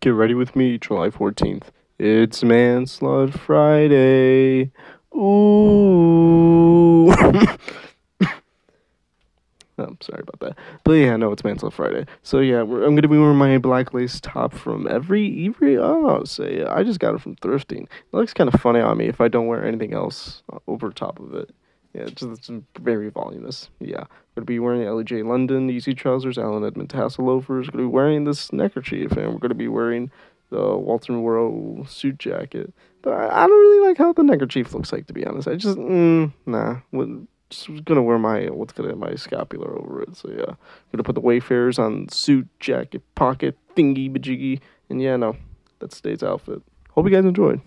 Get ready with me, July 14th. It's Manslaughter Friday. Ooh. I'm sorry about that. But yeah, no, it's Manslaughter Friday. So yeah, I'm going to be wearing my black lace top from every, every, I don't oh, know, say, I just got it from thrifting. It looks kind of funny on me if I don't wear anything else uh, over top of it. Yeah, it's it's very voluminous. Yeah. I'm gonna be wearing LJ London easy trousers, Allen Edmond tassel loafers. Gonna be wearing this neckerchief, and we're gonna be wearing the Walter Moreau suit jacket. But I, I don't really like how the neckerchief looks like, to be honest. I just mm, nah. Just gonna wear my what's gonna my scapular over it. So yeah, I'm gonna put the Wayfarers on suit, jacket, pocket, thingy, bajiggy, and yeah, no, that's today's outfit. Hope you guys enjoyed.